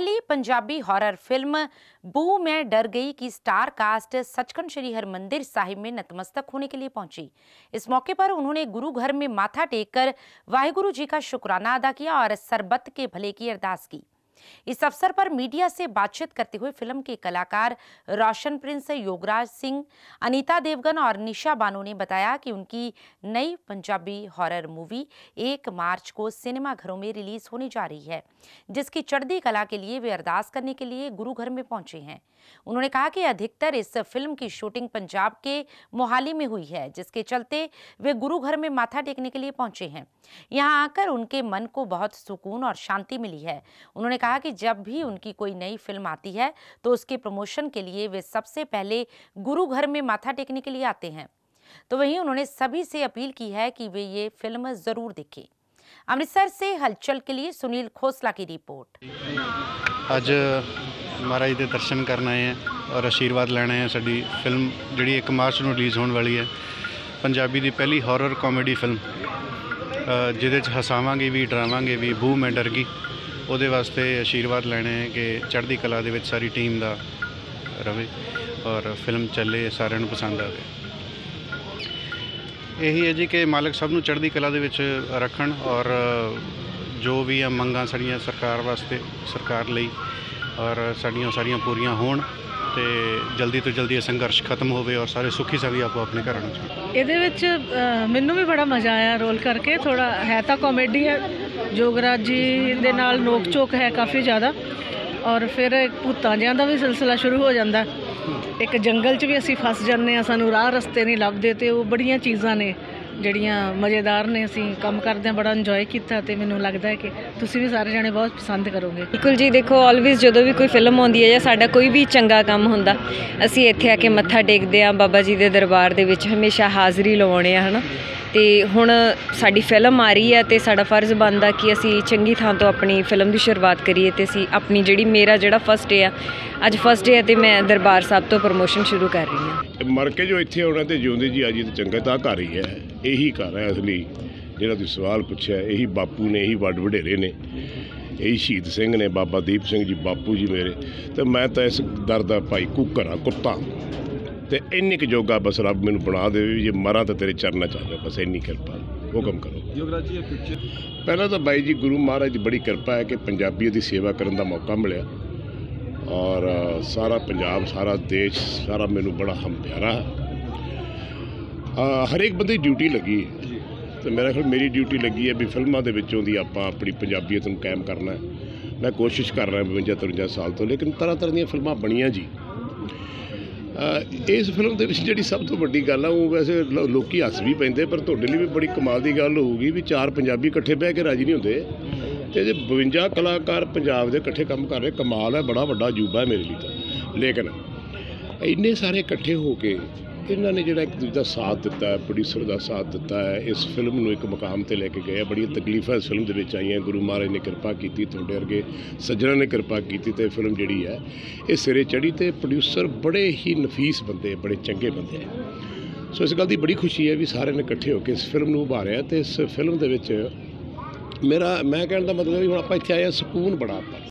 पहली Punjabi horror film बू मैं डर गई की स्टार कास्ट सचखंड श्री हरमंदिर साहिब में नतमस्तक होने के लिए पहुँची। इस मौके पर उन्होंने गुरु घर में माथा टेककर वाहिगुरु जी का शुक्राना अदा किया और सरबत के भले की अरदास की। इस अवसर पर मीडिया से बातचीत करते हुए फ़िल्म के कलाकार रोशन प्रिंस, योगराज सिंह, अनीता देवगन और निशा बानो ने बताया कि उनकी नई पंजाबी हॉरर मूवी एक मार्च को सिनेमाघरों में रिलीज़ होने जा रही है, जिसकी चढ़ती कला के लिए वे अरदास करने के लिए गुरु घर में पहुँचे हैं। उन्होंने कहा कि अधिकतर इस फ़िल्म की शूटिंग पंजाब के मोहाली में हुई है, जिसके चलते वे गुरु घर में माथा टेकने के लिए पहुँचे हैं। यहाँ आकर उनके मन को बहुत सुकून और शांति मिली है। उन्होंने कहा कि जब भी उनकी कोई नई फिल्म आती है तो उसके प्रमोशन के लिए वे सबसे पहले गुरु घर में माथा टेकने के लिए आते हैं तो वहीं उन्होंने सभी से अपील की है कि वे ये फिल्म जरूर देखें अमृतसर से हलचल के लिए सुनील खोसला की रिपोर्ट ਅੱਜ ਮਹਾਰਾਜ ਦੇ ਦਰਸ਼ਨ ਕਰਨ ਆਏ ਹਾਂ ਔਰ ਆਸ਼ੀਰਵਾਦ ਲੈਣ ਆਏ ਹਾਂ ਸਾਡੀ ਫਿਲਮ ਜਿਹੜੀ 1 ਮਾਰਚ ਨੂੰ ਰਿਲੀਜ਼ ਹੋਣ ਵਾਲੀ ਹੈ ਪੰਜਾਬੀ ਦੀ ਪਹਿਲੀ ਹਾਰਰ ਕਾਮੇਡੀ ਫਿਲਮ ਅ, ਜਿਹਦੇ 'ਚ ਹਸਾਵਾਂਗੇ ਵੀ ਡਰਾਵਾਂਗੇ ਵੀ ਬੂ ਮੈਂ ਡਰ ਗਈ ਉਹਦੇ ਵਾਸਤੇ ਆਸ਼ੀਰਵਾਦ ਲੈਣੇ ਹੈ ਕਿ ਚੜ੍ਹਦੀ ਕਲਾ ਦੇ ਵਿੱਚ ਸਾਰੀ ਟੀਮ ਦਾ ਰਵੇ ਔਰ ਫਿਲਮ ਚੱਲੇ, ਸਾਰਿਆਂ ਨੂੰ ਪਸੰਦ ਆਵੇ। ਇਹੀ ਹੈ ਜੀ ਕਿ ਮਾਲਕ ਸਭ ਨੂੰ ਚੜ੍ਹਦੀ ਕਲਾ ਦੇ ਵਿੱਚ ਰੱਖਣ ਔਰ ਜੋ ਵੀ ਆ ਮੰਗਾਂ ਸਾਡੀਆਂ ਸਰਕਾਰ ਵਾਸਤੇ, ਸਰਕਾਰ ਲਈ ਔਰ ਸਾਡੀਆਂ ਸਾਰੀਆਂ ਪੂਰੀਆਂ ਹੋਣ ਤੇ ਜਲਦੀ ਤੋਂ ਜਲਦੀ ਇਹ ਸੰਘਰਸ਼ ਖਤਮ ਹੋਵੇ ਔਰ ਸਾਰੇ ਸੁਖੀ ਸਖੀ ਆਪੋ ਆਪਣੇ ਘਰਾਂ ਨੂੰ ਜਾਣ ਇਹਦੇ ਵਿੱਚ ਮੈਨੂੰ ਵੀ ਬੜਾ ਮਜ਼ਾ ਆਇਆ ਰੋਲ ਕਰਕੇ ਥੋੜਾ ਹੈ ਤਾਂ ਕਾਮੇਡੀ ਹੈ। ਜੋਗਰਾਜ ਜੀ ਦੇ ਨਾਲ ਨੋਕ ਝੋਕ ਹੈ ਕਾਫੀ ਜ਼ਿਆਦਾ। ਔਰ ਫਿਰ ਭੂਤਾਂ ਜਿਹਾਂ ਦਾ ਵੀ ਸਿਲਸਿਲਾ ਸ਼ੁਰੂ ਹੋ ਜਾਂਦਾ। ਇੱਕ ਜੰਗਲ 'ਚ ਵੀ ਅਸੀਂ ਫਸ ਜਾਂਦੇ ਆ ਸਾਨੂੰ ਰਾਹ ਰਸਤੇ ਨਹੀਂ ਲੱਭਦੇ ਤੇ ਉਹ ਬੜੀਆਂ ਚੀਜ਼ਾਂ ਨੇ, ਜਿਹੜੀਆਂ ਮਜ਼ੇਦਾਰ ਨੇ। ਅਸੀਂ ਕੰਮ ਕਰਦੇ ਕਰਦਿਆਂ ਬੜਾ ਇੰਜੋਏ ਕੀਤਾ ਤੇ ਮੈਨੂੰ ਲੱਗਦਾ ਹੈ ਕਿ ਤੁਸੀਂ ਵੀ ਸਾਰੇ ਜਣੇ ਬਹੁਤ ਪਸੰਦ ਕਰੋਗੇ। ਬਿਲਕੁਲ ਜੀ, ਦੇਖੋ ਆਲਵੇਜ਼ ਜਦੋਂ ਵੀ ਕੋਈ ਫਿਲਮ ਆਉਂਦੀ ਹੈ ਜਾਂ ਸਾਡਾ ਕੋਈ ਵੀ ਚੰਗਾ ਕੰਮ ਹੁੰਦਾ, ਅਸੀਂ ਇੱਥੇ ਆ ਕੇ ਮੱਥਾ ਟੇਕਦੇ ਆ ਬਾਬਾ ਜੀ ਦੇ ਦਰਬਾਰ ਦੇ ਵਿੱਚ ਹਮੇਸ਼ਾ ਹਾਜ਼ਰੀ ਲਵਾਉਣੇ ਆ ਹਨਾ? ਤੇ ਹੁਣ ਸਾਡੀ ਫਿਲਮ ਆ ਰਹੀ ਹੈ ਤੇ ਸਾਡਾ ਫਰਜ਼ ਬਣਦਾ ਕਿ ਅਸੀਂ ਚੰਗੀ ਥਾਂ ਤੋਂ ਆਪਣੀ ਫਿਲਮ ਦੀ ਸ਼ੁਰੂਆਤ ਕਰੀਏ ਤੇ ਅਸੀਂ ਆਪਣੀ ਜਿਹੜੀ ਮੇਰਾ ਜਿਹੜਾ ਫਸਟ ਡੇ ਆ, ਅੱਜ ਫਸਟ ਡੇ ਹੈ ਤੇ ਮੈਂ ਦਰਬਾਰ ਸਾਹਿਬ ਤੋਂ ਪ੍ਰਮੋਸ਼ਨ ਸ਼ੁਰੂ ਕਰ ਰਹੀ ਹਾਂ। ਮਰ ਕੇ ਜੋ ਇੱਥੇ ਆਉਣਾ ਤੇ ਜਿਉਂਦੇ ਜੀ, ਅਜੀ ਤੇ ਚੰਗਾ ਤਾਂ ਘਰ ਹੀ ਹੈ। ਇਹੀ ਘਰ ਹੈ ਅਸਲੀ। ਜਿਹੜਾ ਤੁਸੀਂ ਸਵਾਲ ਪੁੱਛਿਆ, ਇਹੀ ਬਾਪੂ ਨੇ, ਇਹੀ ਵੱਡ ਵਡੇਰੇ ਨੇ। ਇਹੀ ਸ਼ਹੀਦ ਸਿੰਘ ਨੇ, ਬਾਬਾ ਦੀਪ ਸਿੰਘ ਜੀ, ਬਾਪੂ ਜੀ ਮੇਰੇ। ਤੇ ਮੈਂ ਤਾਂ ਇਸ ਦਰ ਦਾ ਭਾਈ ਕੁੱਕਰ ਆ ਕੁੱਤਾ। ਤੇ ਇੰਨੀ ਕੁ ਜੋਗਾ ਬਸ ਰੱਬ ਮੈਨੂੰ ਬਣਾ ਦੇਵੇ ਵੀ ਜੇ ਮਰਾਂ ਤਾਂ ਤੇਰੇ ਚਰਨਾਂ ਚ ਆ ਜਾ ਬਸ ਇੰਨੀ ਕਿਰਪਾ ਹੁਕਮ ਕਰੋ। ਯੋਗਰਾਜ ਜੀ ਇਹ ਪਿਕਚਰ ਪਹਿਲਾਂ ਤਾਂ ਬਾਈ ਜੀ ਗੁਰੂ ਮਹਾਰਾਜ ਦੀ ਬੜੀ ਕਿਰਪਾ ਹੈ ਕਿ ਪੰਜਾਬੀਅਤ ਦੀ ਸੇਵਾ ਕਰਨ ਦਾ ਮੌਕਾ ਮਿਲਿਆ। ਔਰ ਸਾਰਾ ਪੰਜਾਬ ਸਾਰਾ ਦੇਸ਼ ਸਾਰਾ ਮੈਨੂੰ ਬੜਾ ਹਮ ਪਿਆਰਾ ਹੈ। ਅ, ਹਰੇਕ ਬੰਦੇ ਦੀ ਡਿਊਟੀ ਲੱਗੀ ਹੈ। ਤੇ ਮੇਰਾ ਖਿਆਲ ਮੇਰੀ ਡਿਊਟੀ ਲੱਗੀ ਹੈ ਵੀ ਫਿਲਮਾਂ ਦੇ ਵਿੱਚੋਂ ਦੀ ਆਪਾਂ ਆਪਣੀ ਪੰਜਾਬੀਅਤ ਨੂੰ ਕਾਇਮ ਕਰਨਾ ਹੈ। ਮੈਂ ਕੋਸ਼ਿਸ਼ ਕਰ ਰਿਹਾ 52 53 ਸਾਲ ਤੋਂ ਲੇਕਿਨ ਤਰ੍ਹਾਂ ਤਰ੍ਹਾਂ ਦੀਆਂ ਫਿਲਮਾਂ ਬਣੀਆਂ ਜੀ। ਇਸ ਫਿਲਮ ਦੇ ਵਿੱਚ ਜਿਹੜੀ ਸਭ ਤੋਂ ਵੱਡੀ ਗੱਲ ਆ, ਉਹ ਵੈਸੇ ਲੋ- ਲੋਕੀ ਹੱਸ ਵੀ ਪੈਂਦੇ, ਪਰ ਤੁਹਾਡੇ ਲਈ ਵੀ ਬੜੀ ਕਮਾਲ ਦੀ ਗੱਲ ਹੋਊਗੀ ਵੀ ਚਾਰ ਪੰਜਾਬੀ ਇਕੱਠੇ ਬਹਿ ਕੇ ਰਾਜੀ ਨਹੀਂ ਹੁੰਦੇ। ਤੇ ਜੇ 52 ਕਲਾਕਾਰ ਪੰਜਾਬ ਦੇ ਇਕੱਠੇ ਕੰਮ ਕਰ ਰਹੇ, ਕਮਾਲ ਹੈ, ਬੜਾ ਵੱਡਾ ਅਜੂਬਾ ਹੈ ਮੇਰੇ ਲਈ ਤਾਂ। ਲੇਕਿਨ, ਇੰਨੇ ਸਾਰੇ ਇਕੱਠੇ ਹੋ ਕੇ ਇਹਨਾਂ ਨੇ ਜਿਹੜਾ ਇੱਕ ਦੂਜੇ ਦਾ ਸਾਥ ਦਿੱਤਾ ਹੈ ਪ੍ਰੋਡਿਊਸਰ ਦਾ ਸਾਥ ਦਿੱਤਾ ਹੈ, ਇਸ ਫਿਲਮ ਨੂੰ ਇੱਕ ਮੁਕਾਮ ਤੇ ਲੈ ਕੇ ਗਏ ਆ। ਬੜੀਆਂ ਤਕਲੀਫਾਂ ਇਸ ਫਿਲਮ ਦੇ ਵਿੱਚ ਆਈਆਂ। ਗੁਰੂ ਮਹਾਰਾਜ ਨੇ ਕਿਰਪਾ ਕੀਤੀ ਤੁਹਾਡੇ ਵਰਗੇ ਸੱਜਣਾ ਨੇ ਕਿਰਪਾ ਕੀਤੀ ਤੇ ਫਿਲਮ ਜਿਹੜੀ ਹੈ, ਇਹ ਸਿਰੇ ਚੜੀ ਤੇ ਪ੍ਰੋਡਿਊਸਰ ਬੜੇ ਹੀ ਨਫੀਸ ਬੰਦੇ, ਬੜੇ ਚੰਗੇ ਬੰਦੇ ਹੈ ਸੋ ਇਸ ਗੱਲ ਦੀ ਬੜੀ ਖੁਸ਼ੀ ਹੈ ਵੀ ਸਾਰਿਆਂ ਨੇ ਇਕੱਠੇ ਹੋ ਕੇ ਇਸ ਫਿਲਮ ਨੂੰ ਉਭਾਰਿਆ ਤੇ ਇਸ ਫਿਲਮ ਦੇ ਵਿੱਚ ਮੇਰਾ, ਮੈਂ ਕਹਿਣ ਦਾ ਮਤਲਬ ਵੀ ਹੁਣ ਆਪਾਂ ਇੱਥੇ ਆਏ ਹਾਂ, ਸਕੂਨ ਬੜਾ ਆਪਾਂ